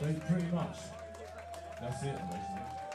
Thank you pretty much, that's it, basically.